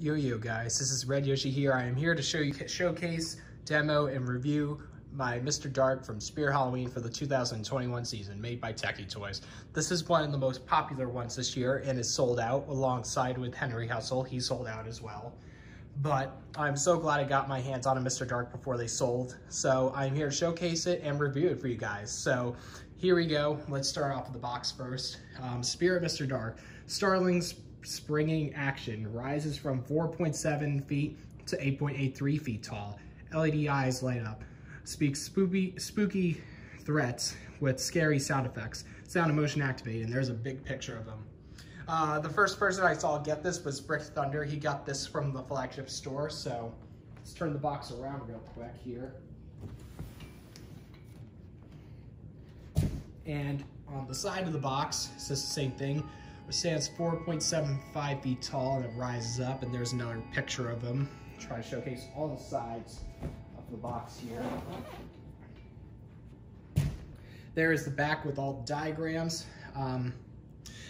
Yo yo guys, this is Red Yoshi here. I am here to show you showcase, demo, and review my Mr. Dark from Spirit Halloween for the 2021 season, made by Tekky Toys. This is one of the most popular ones this year and is sold out alongside with Henry Hustle. He sold out as well. But I'm so glad I got my hands on a Mr. Dark before they sold. So I'm here to showcase it and review it for you guys. So here we go. Let's start off with the box first. Um, Spirit Mr. Dark. Starling's springing action rises from 4.7 feet to 8.83 feet tall. LED eyes light up. Speaks spooky, spooky threats with scary sound effects. Sound and motion activated, and there's a big picture of them. Uh, the first person I saw get this was Brick Thunder. He got this from the flagship store, so let's turn the box around real quick here. And on the side of the box, it says the same thing. It stands 4.75 feet tall and it rises up and there's another picture of him. Try to showcase all the sides of the box here. There is the back with all the diagrams. Um,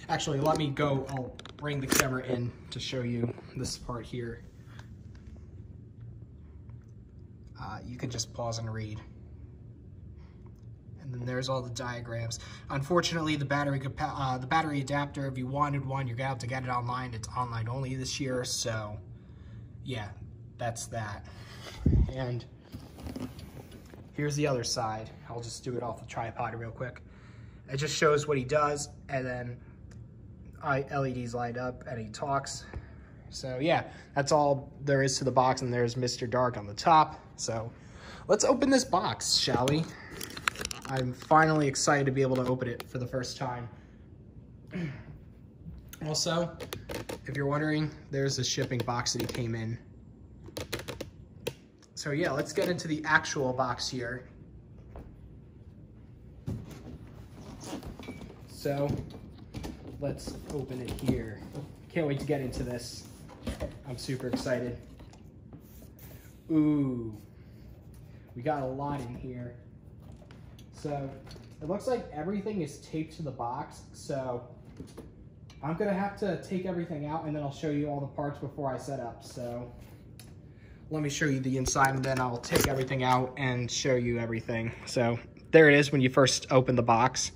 actually, let me go, I'll bring the camera in to show you this part here. Uh, you can just pause and read and then there's all the diagrams. Unfortunately, the battery uh, the battery adapter, if you wanted one, you're gonna have to get it online. It's online only this year, so yeah, that's that. And here's the other side. I'll just do it off the tripod real quick. It just shows what he does, and then I LEDs light up, and he talks. So yeah, that's all there is to the box, and there's Mr. Dark on the top. So let's open this box, shall we? I'm finally excited to be able to open it for the first time. Also, if you're wondering, there's a shipping box that he came in. So yeah, let's get into the actual box here. So, let's open it here. Can't wait to get into this. I'm super excited. Ooh, we got a lot in here. So it looks like everything is taped to the box. So I'm gonna have to take everything out and then I'll show you all the parts before I set up. So let me show you the inside and then I'll take everything out and show you everything. So there it is when you first open the box.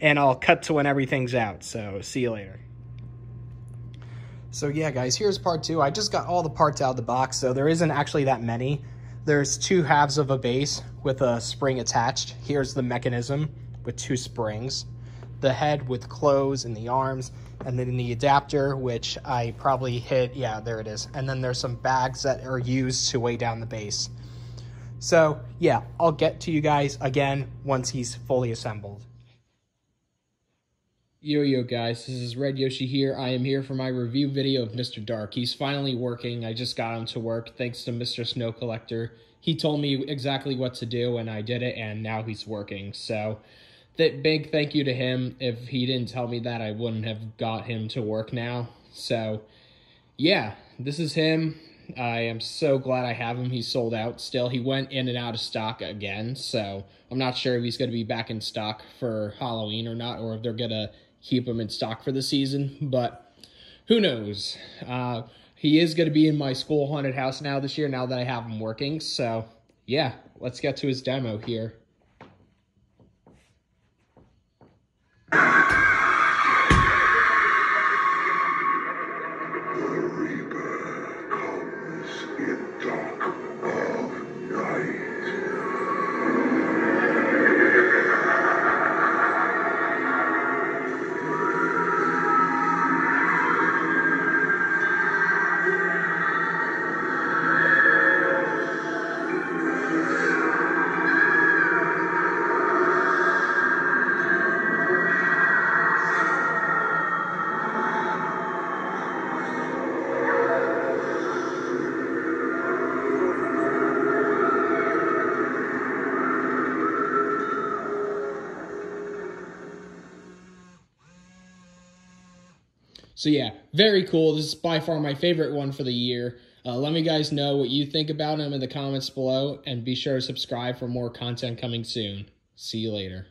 And I'll cut to when everything's out. So see you later. So yeah, guys, here's part two. I just got all the parts out of the box, so there isn't actually that many. There's two halves of a base with a spring attached. Here's the mechanism with two springs. The head with clothes and the arms, and then the adapter, which I probably hit, yeah, there it is. And then there's some bags that are used to weigh down the base. So yeah, I'll get to you guys again once he's fully assembled. Yo yo guys, this is Red Yoshi here. I am here for my review video of Mr. Dark. He's finally working. I just got him to work thanks to Mr. Snow Collector. He told me exactly what to do and I did it and now he's working. So that big thank you to him. If he didn't tell me that, I wouldn't have got him to work now. So yeah, this is him. I am so glad I have him. He's sold out still. He went in and out of stock again, so I'm not sure if he's going to be back in stock for Halloween or not, or if they're going to keep him in stock for the season, but who knows? Uh, he is going to be in my school haunted house now this year, now that I have him working. So, yeah, let's get to his demo here. So yeah, very cool. This is by far my favorite one for the year. Uh, let me guys know what you think about them in the comments below, and be sure to subscribe for more content coming soon. See you later.